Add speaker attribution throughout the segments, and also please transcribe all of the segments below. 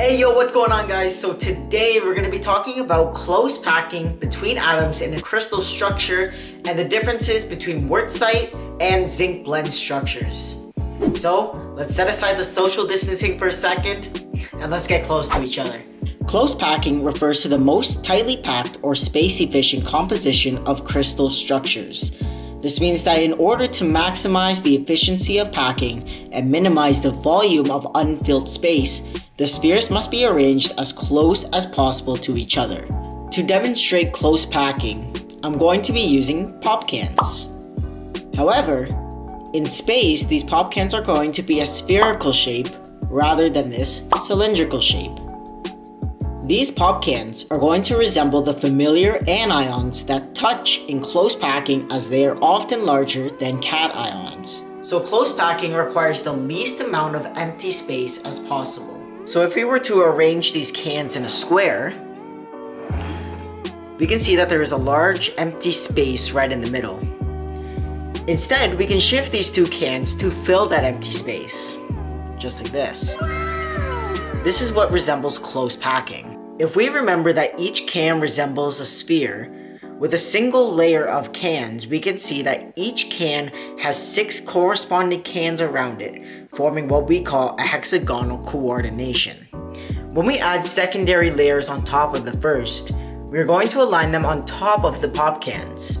Speaker 1: Hey yo, what's going on guys? So today we're going to be talking about close packing between atoms in a crystal structure and the differences between wurtzite and zinc blende structures. So let's set aside the social distancing for a second and let's get close to each other. Close packing refers to the most tightly packed or space efficient composition of crystal structures. This means that in order to maximize the efficiency of packing and minimize the volume of unfilled space, the spheres must be arranged as close as possible to each other. To demonstrate close packing, I'm going to be using pop cans. However, in space, these pop cans are going to be a spherical shape rather than this cylindrical shape. These pop cans are going to resemble the familiar anions that touch in close packing as they are often larger than cations. So close packing requires the least amount of empty space as possible. So if we were to arrange these cans in a square, we can see that there is a large empty space right in the middle. Instead, we can shift these two cans to fill that empty space, just like this. This is what resembles close packing. If we remember that each can resembles a sphere, with a single layer of cans, we can see that each can has six corresponding cans around it, forming what we call a hexagonal coordination. When we add secondary layers on top of the first, we're going to align them on top of the pop cans.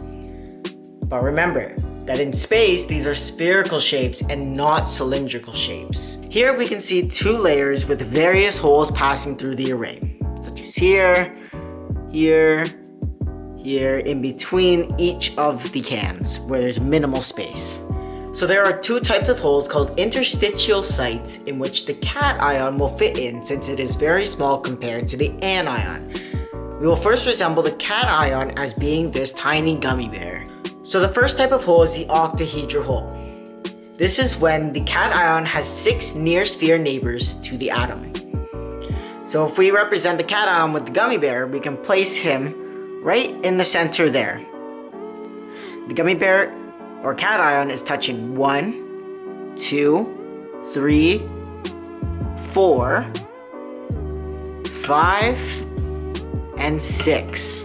Speaker 1: But remember, that in space, these are spherical shapes and not cylindrical shapes. Here we can see two layers with various holes passing through the array such as here, here, here, in between each of the cans where there's minimal space. So there are two types of holes called interstitial sites in which the cation will fit in since it is very small compared to the anion. We will first resemble the cation as being this tiny gummy bear. So the first type of hole is the octahedral hole. This is when the cation has six near sphere neighbors to the atom. So if we represent the cation with the gummy bear, we can place him right in the center there. The gummy bear or cation is touching one, two, three, four, five, and six.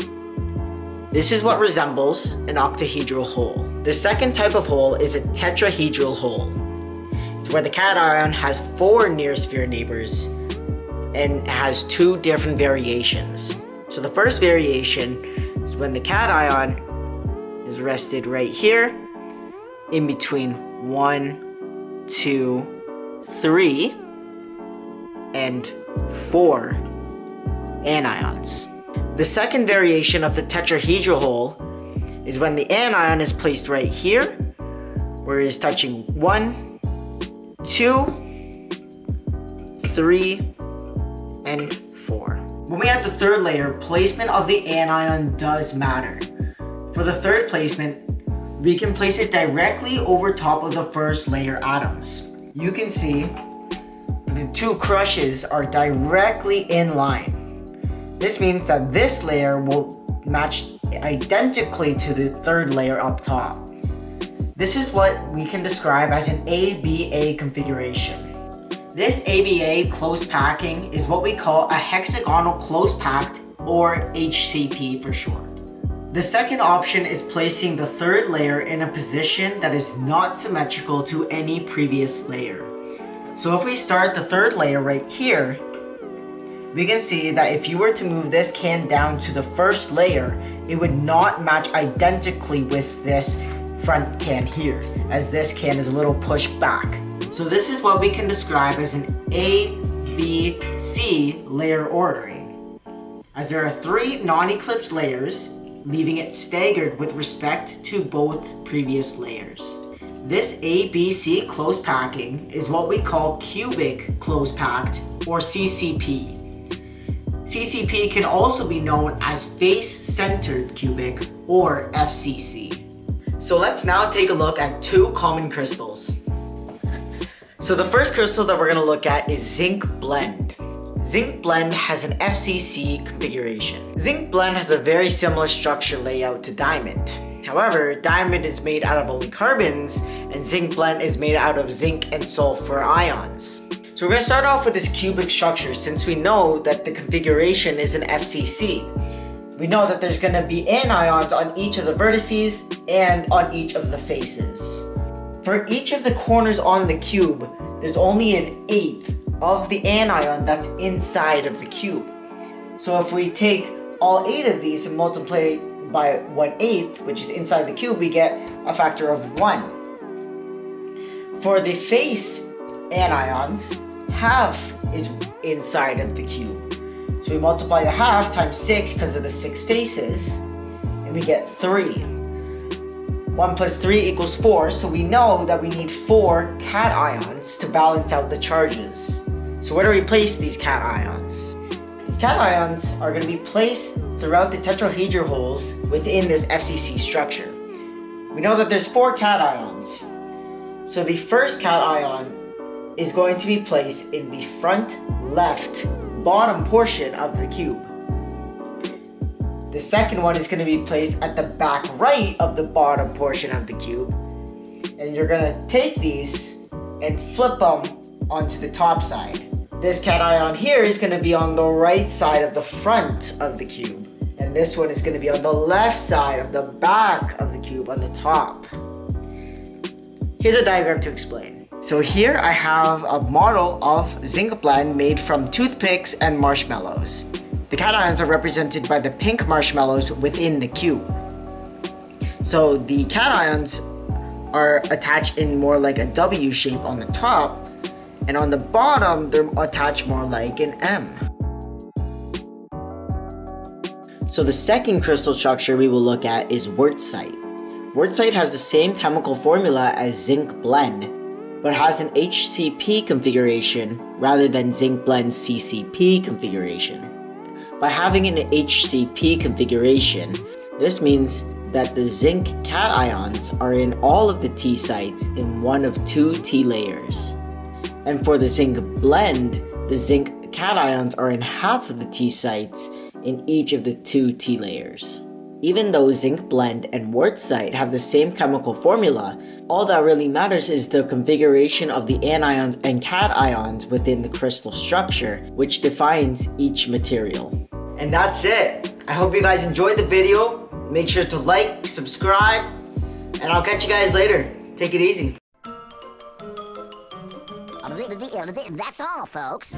Speaker 1: This is what resembles an octahedral hole. The second type of hole is a tetrahedral hole. It's where the cation has four near sphere neighbors and has two different variations. So the first variation is when the cation is rested right here in between one, two, three, and four anions. The second variation of the tetrahedral hole is when the anion is placed right here, where it is touching one, two, three, and 4. When we add the third layer, placement of the anion does matter. For the third placement, we can place it directly over top of the first layer atoms. You can see the two crushes are directly in line. This means that this layer will match identically to the third layer up top. This is what we can describe as an ABA configuration. This ABA close packing is what we call a hexagonal close packed or HCP for short. The second option is placing the third layer in a position that is not symmetrical to any previous layer. So if we start the third layer right here, we can see that if you were to move this can down to the first layer, it would not match identically with this front can here, as this can is a little pushed back. So this is what we can describe as an A, B, C layer ordering. As there are three non-eclipse layers, leaving it staggered with respect to both previous layers. This ABC close packing is what we call cubic close packed or CCP. CCP can also be known as face-centered cubic or FCC. So let's now take a look at two common crystals. So the first crystal that we're gonna look at is zinc Blende. Zinc Blende has an FCC configuration. Zinc Blende has a very similar structure layout to diamond. However, diamond is made out of only carbons, and zinc blende is made out of zinc and sulfur ions. So we're going to start off with this cubic structure since we know that the configuration is an FCC. We know that there's going to be anions on each of the vertices and on each of the faces. For each of the corners on the cube, there's only an eighth of the anion that's inside of the cube. So if we take all eight of these and multiply by one eighth, which is inside the cube, we get a factor of one. For the face anions, half is inside of the cube. So we multiply the half times 6 because of the 6 faces, and we get 3. 1 plus 3 equals 4, so we know that we need 4 cations to balance out the charges. So where do we place these cations? These cations are going to be placed throughout the tetrahedral holes within this FCC structure. We know that there's 4 cations. So the first cation is going to be placed in the front left bottom portion of the cube. The second one is going to be placed at the back right of the bottom portion of the cube. And you're going to take these and flip them onto the top side. This cation here is going to be on the right side of the front of the cube. And this one is going to be on the left side of the back of the cube on the top. Here's a diagram to explain. So here I have a model of zinc blende made from toothpicks and marshmallows. The cations are represented by the pink marshmallows within the cube. So the cations are attached in more like a W shape on the top, and on the bottom they're attached more like an M. So the second crystal structure we will look at is wurtzite. Wurtzite has the same chemical formula as zinc blende, but has an HCP configuration rather than zinc blende CCP configuration. By having an HCP configuration, this means that the zinc cations are in all of the T sites in one of two T layers. And for the zinc blende, the zinc cations are in half of the T sites in each of the two T layers. Even though zinc blende and wurtzite have the same chemical formula, all that really matters is the configuration of the anions and cations within the crystal structure, which defines each material. And that's it. I hope you guys enjoyed the video. Make sure to like, subscribe, and I'll catch you guys later. Take it easy.
Speaker 2: That's all, folks.